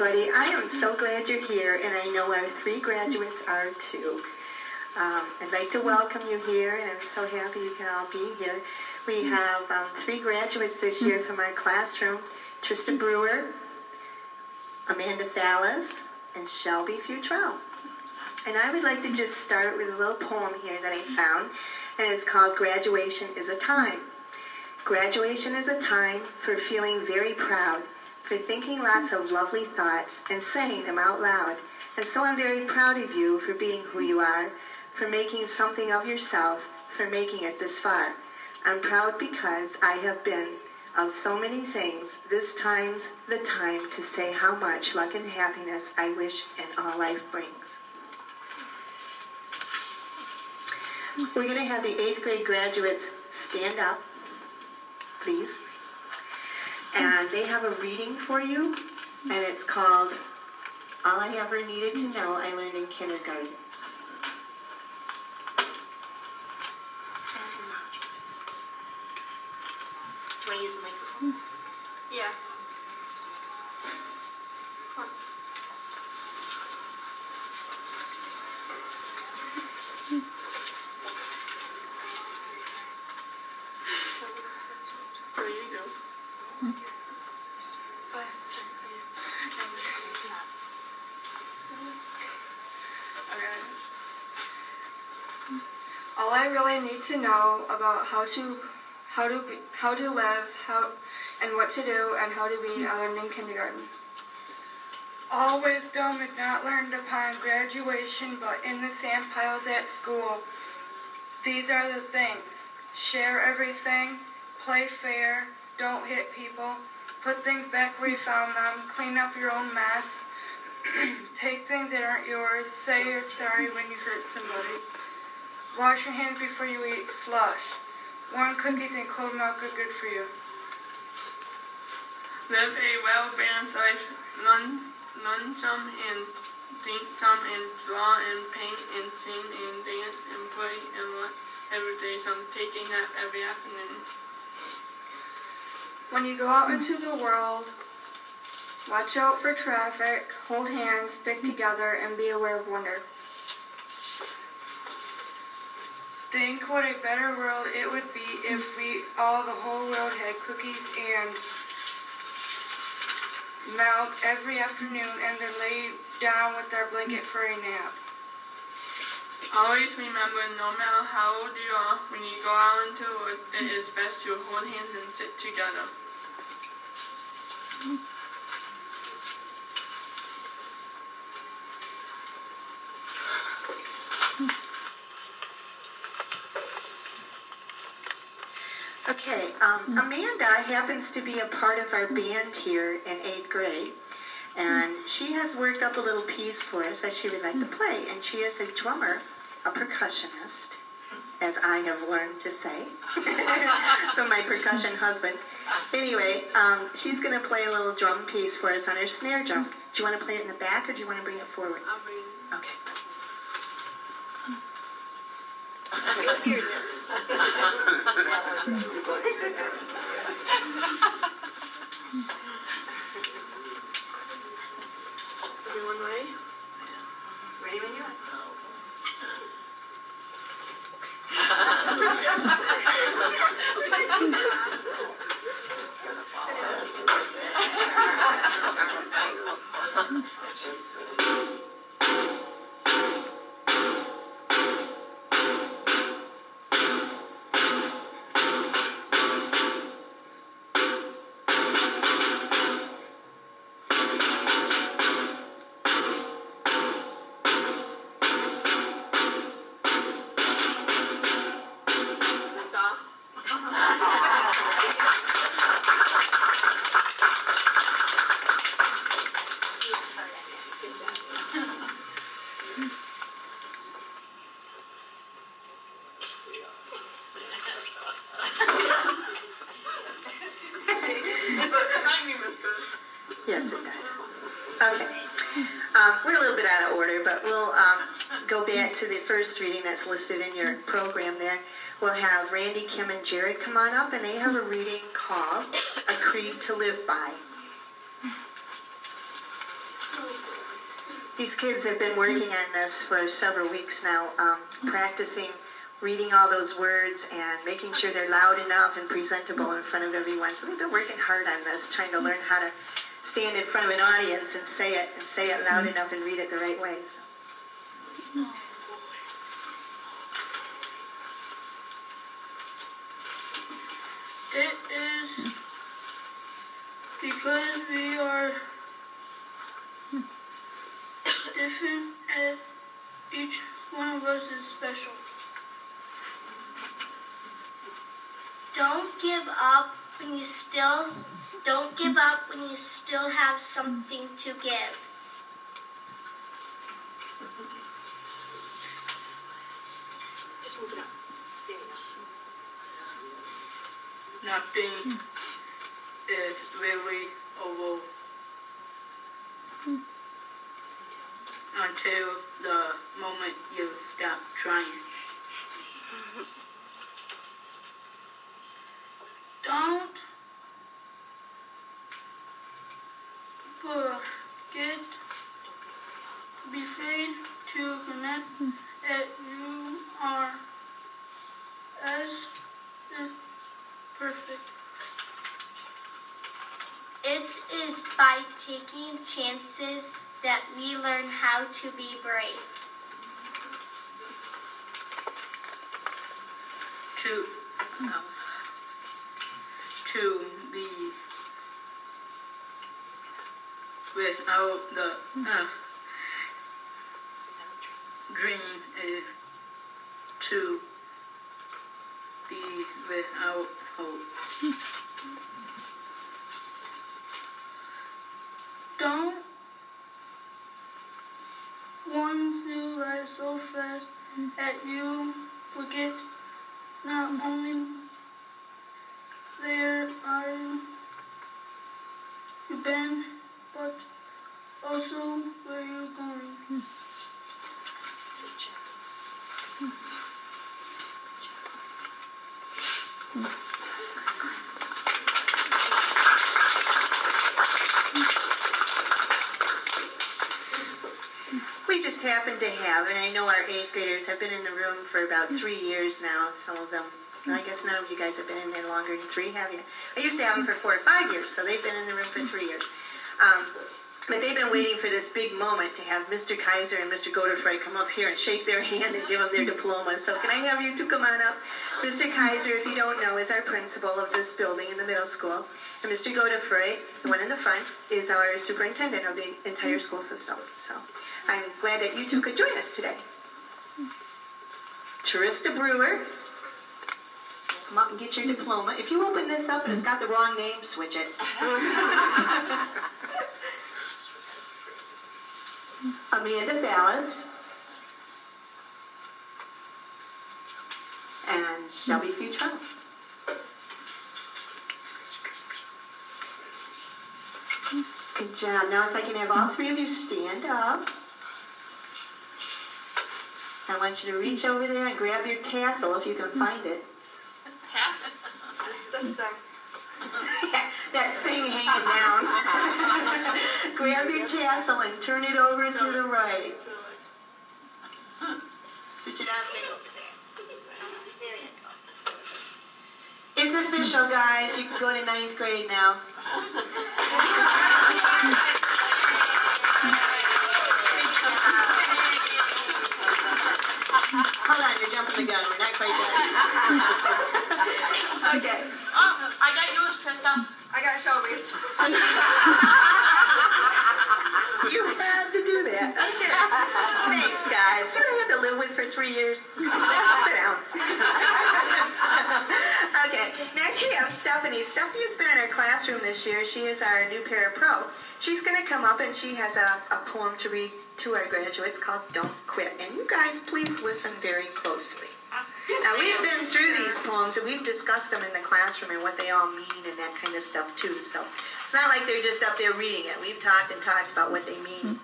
everybody. I am so glad you're here, and I know our three graduates are too. Um, I'd like to welcome you here, and I'm so happy you can all be here. We have um, three graduates this year from our classroom Trista Brewer, Amanda Fallis, and Shelby Futrell. And I would like to just start with a little poem here that I found, and it's called Graduation is a Time. Graduation is a time for feeling very proud for thinking lots of lovely thoughts and saying them out loud. And so I'm very proud of you for being who you are, for making something of yourself, for making it this far. I'm proud because I have been of so many things. This time's the time to say how much luck and happiness I wish and all life brings. We're going to have the eighth grade graduates stand up, please and they have a reading for you, and it's called All I Ever Needed to Know I Learned in Kindergarten. Do I use the microphone? Yeah. There you go. Okay. All I really need to know about how to how to be, how to live, how and what to do and how to be I learned in kindergarten. All wisdom is not learned upon graduation, but in the sand piles at school. These are the things. Share everything, play fair, don't hit people, put things back where you found them, clean up your own mess, take things that aren't yours, say you're sorry when you hurt somebody. Wash your hands before you eat, flush. Warm cookies and cold milk are good for you. Live a well-balanced life. Learn, learn some and think some and draw and paint and sing and dance and play and what every day. Some taking nap every afternoon. When you go out into the world, watch out for traffic, hold hands, stick together, and be aware of wonder. Think what a better world it would be if we all, the whole world, had cookies and milk every afternoon and then lay down with our blanket for a nap. Always remember, no matter how old you are, when you go out into the woods, it is best to hold hands and sit together. Mm-hmm. Okay, um, Amanda happens to be a part of our band here in eighth grade, and she has worked up a little piece for us that she would like to play. And she is a drummer, a percussionist, as I have learned to say from my percussion husband. Anyway, um, she's going to play a little drum piece for us on her snare drum. Do you want to play it in the back or do you want to bring it forward? I'll Okay. Hear this. ready? When you are. that's listed in your program there. We'll have Randy, Kim, and Jared come on up, and they have a reading called A Creed to Live By. These kids have been working on this for several weeks now, um, practicing reading all those words and making sure they're loud enough and presentable in front of everyone. So they've been working hard on this, trying to learn how to stand in front of an audience and say it and say it loud enough and read it the right way. So. It is because we are different and each one of us is special. Don't give up when you still don't give up when you still have something to give. Just move it up. There you go. Nothing is really over until the moment you stop trying. Don't forget be afraid to connect that you are as perfect. It is by taking chances that we learn how to be brave. to to be without the uh, dream is to be without hope. Don't once you lie so fast that you forget not only there are you been, but also where you're going. Happen to have, and I know our eighth graders have been in the room for about three years now, some of them. I guess none of you guys have been in there longer than three, have you? I used to have them for four or five years, so they've been in the room for three years. Um, but they've been waiting for this big moment to have Mr. Kaiser and Mr. Godefroy come up here and shake their hand and give them their diplomas. So can I have you two come on up? Mr. Kaiser, if you don't know, is our principal of this building in the middle school. And Mr. Godefroy, the one in the front, is our superintendent of the entire school system. So I'm glad that you two could join us today. Trista Brewer, come up and get your diploma. If you open this up and it's got the wrong name, switch it. Amanda Fallis. And Shelby Futrell. Good job. Now if I can have all three of you stand up. I want you to reach over there and grab your tassel if you can find it. Tassel? This, this. That thing hanging down. grab your tassel and turn it over to the right. It's official, guys. You can go to ninth grade now. Hold on, you're jumping the gun. We're not quite done. okay. Oh, I got yours, Trista. I got Shelby's. You had to do that. Okay. Thanks, guys. See what I had to live with for three years? Sit down. Okay. Next we have Stephanie. Stephanie has been in our classroom this year. She is our new para pro. She's going to come up and she has a, a poem to read to our graduates called Don't Quit. And you guys, please listen very closely. Now, we've been through these poems and we've discussed them in the classroom and what they all mean and that kind of stuff, too. So it's not like they're just up there reading it. We've talked and talked about what they mean. Mm.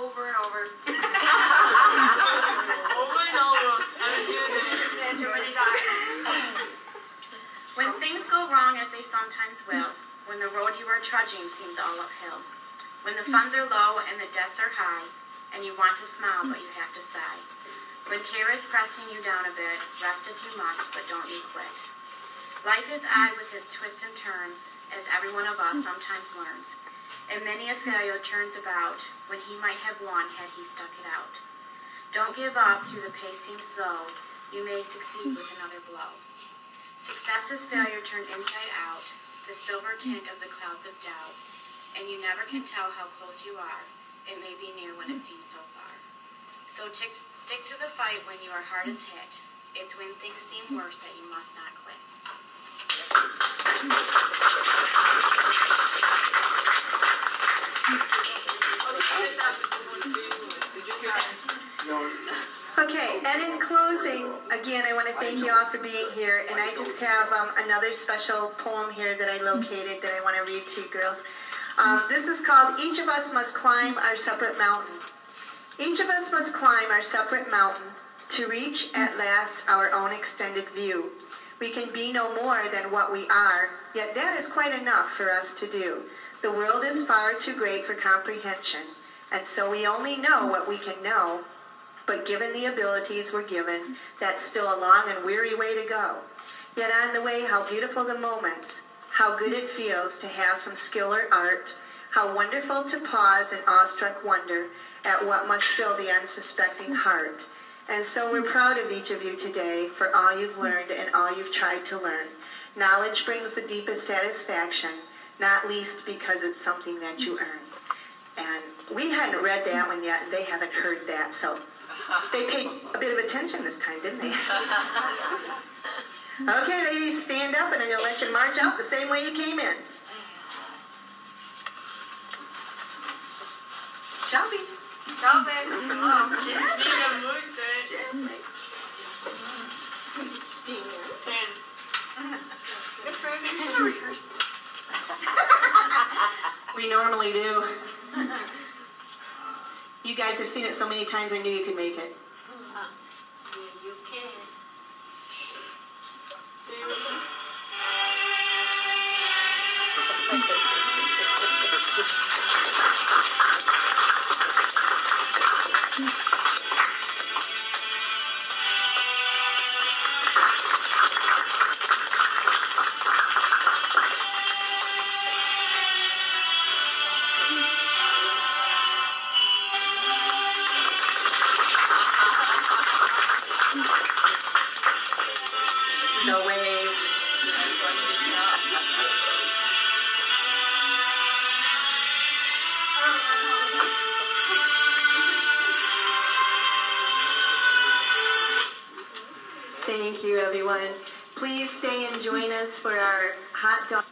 Over and over. Over and over. And too many times. When things go wrong, as they sometimes will, when the road you are trudging seems all uphill, When the funds are low and the debts are high, and you want to smile but you have to sigh. When care is pressing you down a bit, rest if you must, but don't you quit. Life is odd with its twists and turns, as every one of us sometimes learns. And many a failure turns about when he might have won had he stuck it out. Don't give up through the pace seems slow. You may succeed with another blow. Success is failure turned inside out, the silver tint of the clouds of doubt, and you never can tell how close you are. It may be near when it seems so far. So tick, stick to the fight when you are hardest hit. It's when things seem worse that you must not quit. Okay, and in closing, again, I want to thank you all for being here, and I just have um, another special poem here that I located that I want to read to you girls. Um, this is called Each of Us Must Climb Our Separate Mountain. Each of us must climb our separate mountain to reach at last our own extended view. We can be no more than what we are, yet that is quite enough for us to do. The world is far too great for comprehension, and so we only know what we can know but given the abilities we're given, that's still a long and weary way to go. Yet on the way, how beautiful the moments, how good it feels to have some skill or art, how wonderful to pause in awestruck wonder at what must fill the unsuspecting heart. And so we're proud of each of you today for all you've learned and all you've tried to learn. Knowledge brings the deepest satisfaction, not least because it's something that you earn. And we hadn't read that one yet, and they haven't heard that, so they paid a bit of attention this time, didn't they? okay, ladies, stand up, and I'm going to let you march out the same way you came in. Shelby. Calvin, hello. Jasmine. Ten. Miss Rose, we should have this. We normally do. You guys have seen it so many times, I knew you could make it. No wave. Thank you, everyone. Please stay and join us for our hot dog.